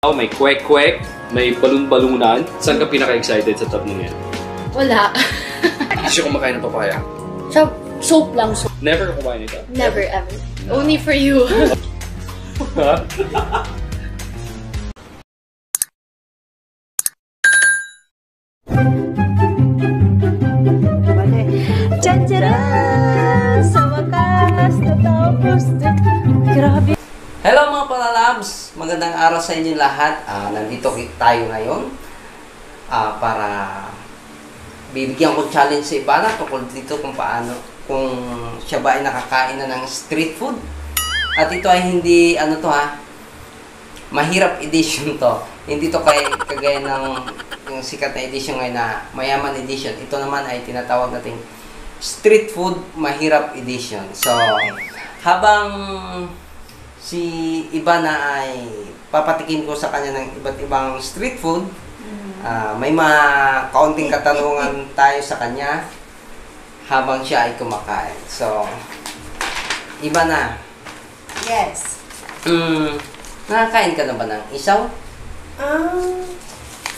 Oh, may kwek-kwek, may balon-balunan. Saan ka pinaka-excited sa tatlong yan? Wala. Hindi siya kumakain ng papaya. Siya, soap lang. Soap. Never kumain ito. Never ever. Only for you. Magandang araw sa inyo lahat. Ah, nandito tayo ngayon ah, para bibigyan ko challenge sa Ibana tungkol dito kung paano kung siya ba ay nakakain na ng street food. At ito ay hindi ano to ha, mahirap edition to. Hindi to kay kagaya ng yung sikat na edition ngayon na mayaman edition. Ito naman ay tinatawag nating street food mahirap edition. So, habang si iba na ay papatikin ko sa kanya ng iba't ibang street food, ah, may mga kaunting katanungan tayo sa kanya habang siya ay kumakain. So, iba na. Yes. Mm, nakakain ka na ba ng isaw? Ah,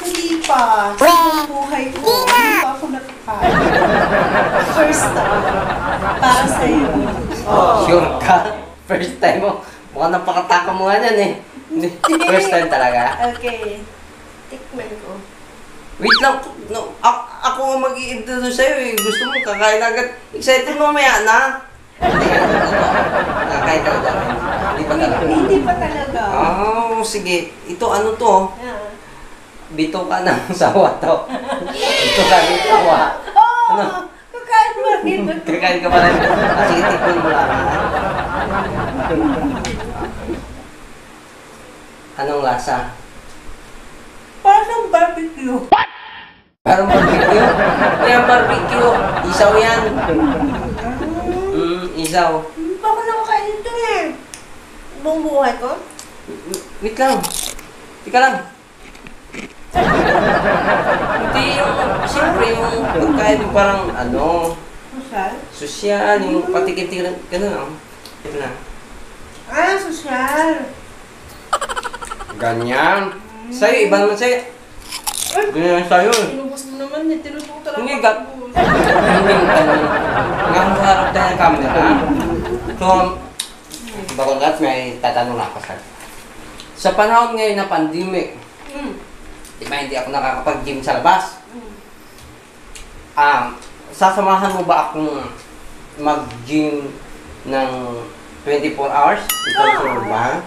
hindi pa. Sa buhay ko, hindi pa ako nakakain. First time. Para sa'yo. Sure ka? First time mo. Mukhang napakataka mo nga yan eh. First time talaga. Okay. Tikman ko. Wait lang. No, ako, ako ang mag-i-introduce sa'yo eh. Gusto mo kakain agad. Excited mo mamaya na. Hindi ka dyan. Hindi pa talaga. Hindi pa talaga. Oh, sige. Ito ano to? Ah. Bito ka ng sawa to. Bito ka ng sawa. Oh! Ano? Kakain mo rin. Kakain ka pa rin. Ah, sige, tikman mo lang. Anong lasa? Parang barbecue. Parang barbecue. Kaya barbecue. Isaw yan. Mm, isaw. Hindi pa ako nakakain ito eh. Buong buhay ko? Wait lang. Tika lang. Hindi yung, siyempre yung pagkain yung parang ano, Sosyal? sosyal, yung patikim-tikim, gano'n ah. Ito na. Ah, sosyal. Ganyan. Sa'yo, iba naman sa'yo. Ganyan sa'yo. eh. Tinubos mo naman eh. Tinutong talaga. Hindi, gat. Nga kung harap tayo ng camera. So, bakit gat, may tatanong ako sa'yo. Sa panahon ngayon na pandemic, Mm. di ba hindi ako nakakapag-gym sa labas? Ah, sasamahan mo ba akong mag-gym ng 24 hours? Ito Oo. sure ba?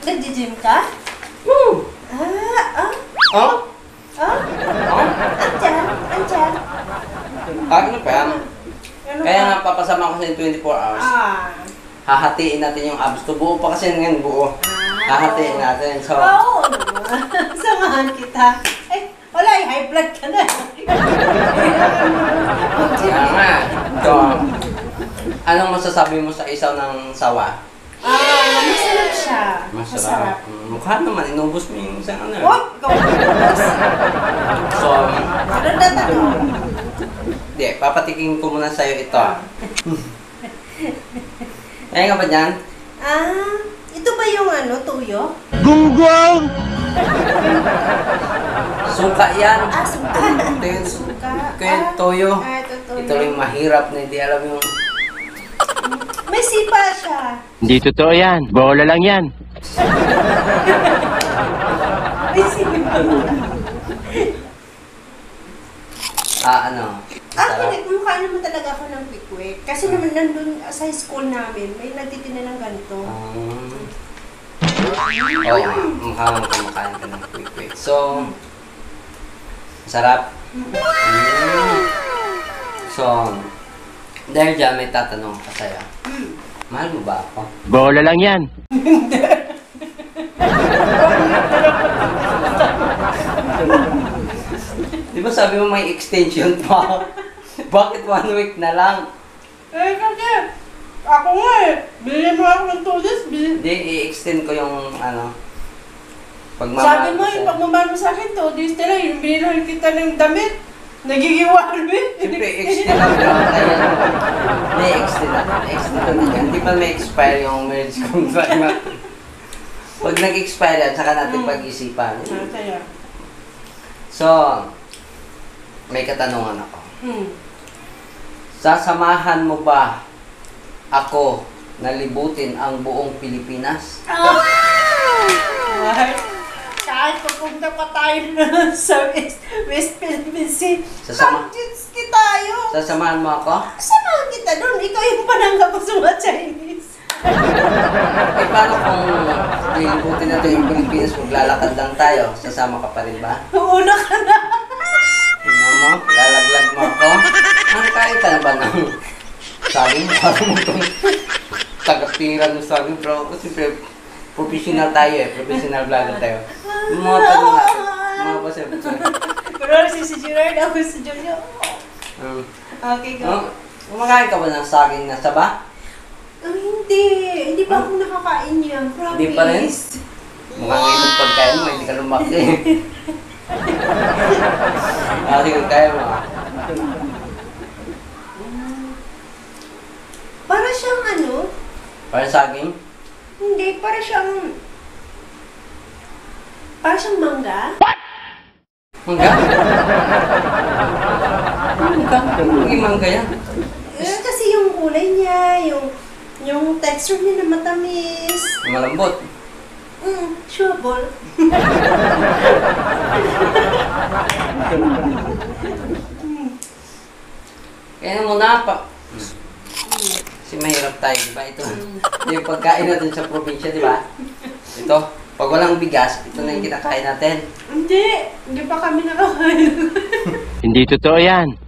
Nag-gym ka? Woo! Ah, ah, Oh? ah. Oh? Andyan, andyan. Ah, ano pa yan? Ano Kaya nga papasama ko sa 24 hours. Ah. Hahatiin natin yung abs ko. Buo pa kasi ngayon, buo. Hahatiin natin. So, Oo naman. Samahan kita. Eh, wala eh, high blood ka na. kaya nga. So, anong masasabi mo sa isaw ng sawa? Ah, masarap siya. Masarap. Mukha naman, inubos mo yung isang ano. Huwag, ikaw magpapos. So, Ano na tanong? di, papatikin ko muna sa'yo ito. ah. Kaya ka ba dyan? Ah, ito ba yung ano, tuyo? Suka yan. Ah, suka. Ito yung Suka. Kaya Ah, toyo. Ah, ito tuyo. Ito yung mahirap na hindi alam yung... May sipa siya. Hindi totoo yan. Bola lang yan. May sipa. Ah, ano? Actually, kumakain naman talaga ako ng quick Kasi naman nandun sa school namin, may nagtitinda ng ganito. Um, Oo, oh, mukha mo kumakain ka ng quick quick. So, sarap. Mm. So, dahil dyan, may tatanong ka sa'yo. Mahal mo ba ako? Bola lang yan. Di ba sabi mo may extension pa? Bakit one week na lang? Eh, kasi, ako nga eh, bilhin mo ako ng tulis, bilhin. Hindi, i-extend ko yung ano, pagmamahal Sabi mo, yung pagmamahal mo sa akin, tulis na lang, yung binilhan kita ng damit, nagiging walbit. Siyempre, extend lang naman tayo. Hindi, extend natin. Extend natin yan. Hindi pa may expire yung marriage contract natin. Pag nag-expire yan, saka natin Mm. pag-isipan. Ah. So, may katanungan ako. Hmm. Sasamahan mo ba ako na libutin ang buong Pilipinas? Ay, kahit pupunta pa tayo na sa West, West Philippine Sea, Sasama- Pag-jetski tayo. Sasamahan mo ako? Samahan kita doon. Ikaw yung panangga ko sa mga Chinese. Eh, paano kung lilibutin natin yung Pilipinas, maglalakad lang tayo? Sasama ka pa rin ba? Una ka na. Tingnan mo, lalaglag mo ako. Ang kain ka na ba ng saging? Parang mo itong tagatira ng saging. Pero kasi pre- professional tayo eh. Professional vlogger tayo. Yung mga tanong natin. Mga siyempre. Pero si si Gerard, ako si Jojo. Um, Okay, go. oh, kumakain ka ba ng saging na saba? Ah, hindi. Hindi pa ako nakakain yan. Promise. Hindi pa rin? Mukhang yung pagkain mo, hindi ka lumaki. Ah, sige, kaya mo. Para siyang ano? Para saging? Hindi, para siyang... Para siyang mangga. Mangga? Mangga? Hindi mangga yan. Eh, kasi yung kulay niya, yung yung texture niya na matamis. Malambot. Mm, sure ball. Kaya muna pa. Kasi mahirap tayo, di ba? Ito, ito yung pagkain natin sa probinsya, di ba? Ito, pag walang bigas, ito na yung kinakain natin. Hindi, hindi pa kami nakakain. Hindi totoo yan.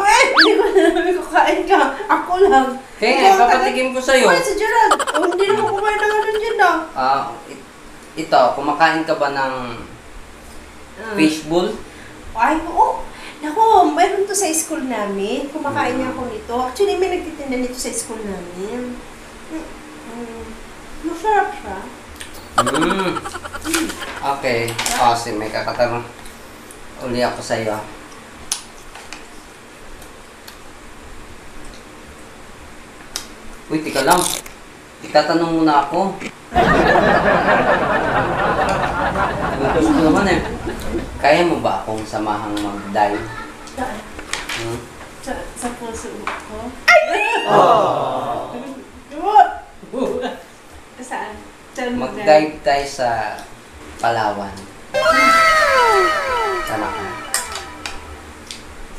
Wait, hindi ko na namin kakain ka. Ako lang. Kaya nga, ko sa'yo. Wait, si Gerald. Oh, hindi na ako kumain ng ano dyan ah. Ah, it- ito, kumakain ka ba ng fishbowl? Ay, oo. Naku, meron to sa school namin. Kumakain niya ako nito. Actually, may nagtitinda nito sa school namin. Mm. Mm. Masarap siya. Mm. Okay. Kasi may kakatanong uli ako sa iyo. Uy, tika lang. Itatanong muna ako. Gusto ko naman eh. Kaya mo ba akong samahang mag-dive? Hmm? Sa, sa puso ko. Ay! Oh! Saan? Saan Mag-dive tayo sa Palawan. Sama ka.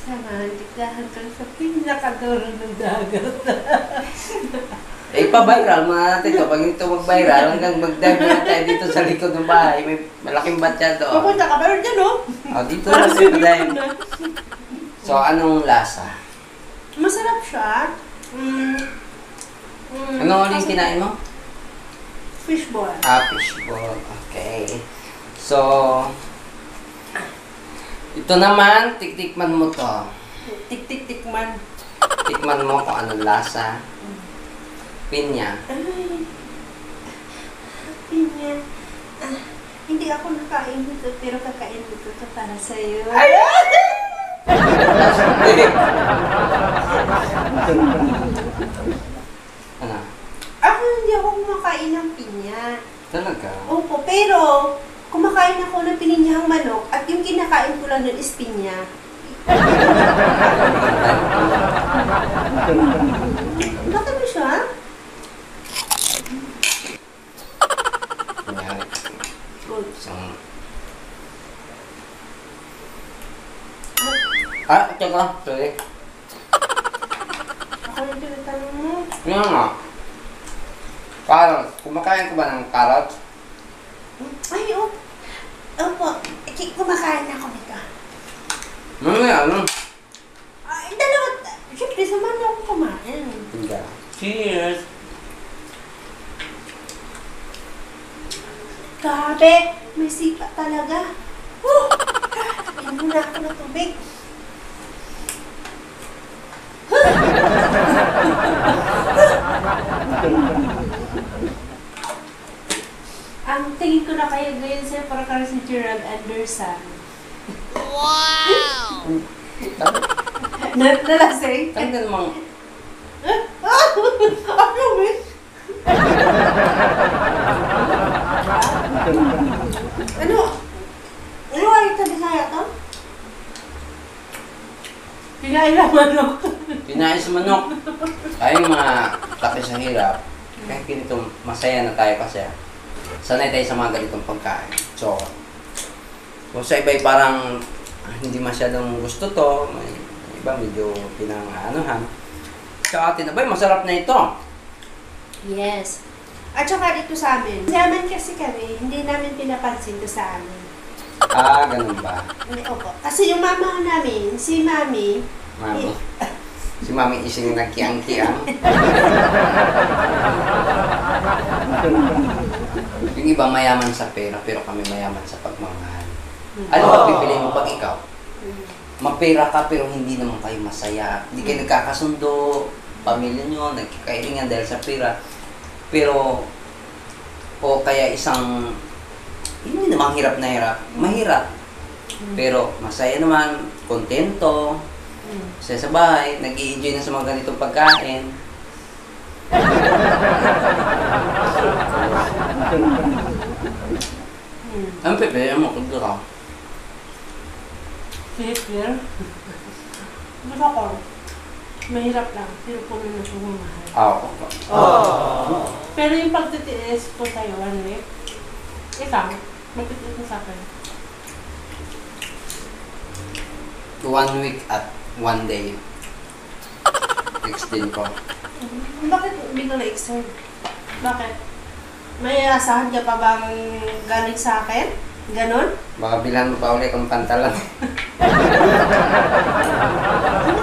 Sama, diktahan ka sa pinakadulo ng dagat. Eh, pa-viral mo na natin to. Pag ito mag-viral, hanggang mag-dive na tayo dito sa likod ng bahay. May malaking batya doon. Pupunta ka meron dyan, no? Oh, dito na tayo mag-dive. So, anong lasa? Masarap siya. Mm. Mm, Ano ulit kasi- kinain mo? Fishball. Ah, fishball. Okay. So, ito naman, tiktikman mo to. Tik-tik-tikman. Tikman mo kung anong lasa. Pinya. Ay. Pinya. Ah, hindi ako nakain nito, pero kakain ko ito para sa'yo. Ay! ano? Ako hindi ako kumakain ng pinya. Talaga? Opo, pero kumakain ako ng pininyahang manok at yung kinakain ko lang nun is pinya. Bakit mo siya? Yan. Good. Isang... Ah, teka. Sorry. Ako yung tinatanong mo. Yan nga. Carrot. Kumakain ko ba ng carrot? Ay, oh. Opo, eh, kumakain ako nito. Ano yan? Ano? Ay, dalawa. Siyempre, samahan mo ako kumain. Hindi. Cheers! Grabe, may sipa talaga. Oh, Inom muna ako ng tubig. Ang tingin ko na kayo ngayon sir, para ka si Gerald Anderson. Na, nalasing. Talaga namang, Ano, eh? Ano? Ano ay tabi kaya to? Pinailaman ako. pinain sa manok. Tayong mga laki sa hirap, kahit ganito, masaya na tayo kasi ah. sanay tayo sa mga ganitong pagkain. So, kung sa iba ay parang ah, hindi masyadong gusto to, may may iba medyo pinangaanuhan. Sa atin, abay, masarap na ito. Yes. At saka dito sa amin. Sa amin kasi kami, hindi namin pinapansin to sa amin. Ah, ganun ba? Hindi, opo. Kasi yung mama namin, si mami, Mami. Si Mami ising nagkiang-kiang. yung iba mayaman sa pera, pero kami mayaman sa pagmamahal. Ano ba pipiliin mo pag ikaw? Mapera ka pero hindi naman kayo masaya. Hindi kayo nagkakasundo, pamilya nyo, nagkakairingan dahil sa pera. Pero, o kaya isang, hindi namang hirap na hirap, mahirap. Pero masaya naman, kontento, siya sa bahay, nag enjoy na sa mga ganitong pagkain. Ang pepe, mo kung ka. Filipir. Gusto ko. Mahirap lang, pero puno na siya mahal. Ah, okay. Pero yung pagtitiis ko sa'yo, ano eh? Ikaw, magtitiis mo sa akin. One week at one day. Extend ko. Bakit hindi ka na-extend? Bakit? May asahan ka pa bang galing sa akin? Ganon? Baka bilhan mo pa ulit kung pantalan.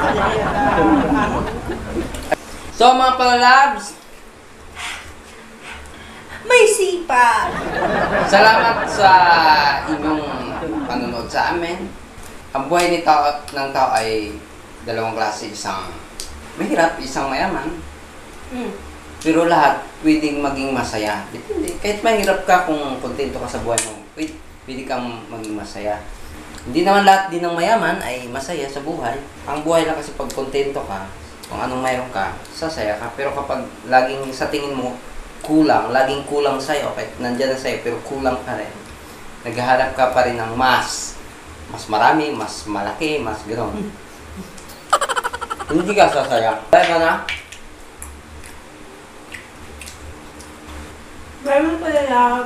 So mga palalabs, May sipa! salamat sa inyong panonood sa amin. Ang buhay ni tao, ng tao ay dalawang klase. Isang mahirap, isang mayaman. Hmm. Pero lahat pwedeng maging masaya. Depende. Kahit mahirap ka kung kontento ka sa buhay mo, pwede, pwede kang maging masaya. Hindi naman lahat din ng mayaman ay masaya sa buhay. Ang buhay lang kasi pag kontento ka, kung anong mayroon ka, sasaya ka. Pero kapag laging sa tingin mo, kulang, laging kulang sa'yo, kahit nandyan na sa'yo, pero kulang ka rin. Naghahanap ka pa rin ng mas. Mas marami, mas malaki, mas gano'n. Hindi ka sasaya. Kaya ka na? Meron pala lang.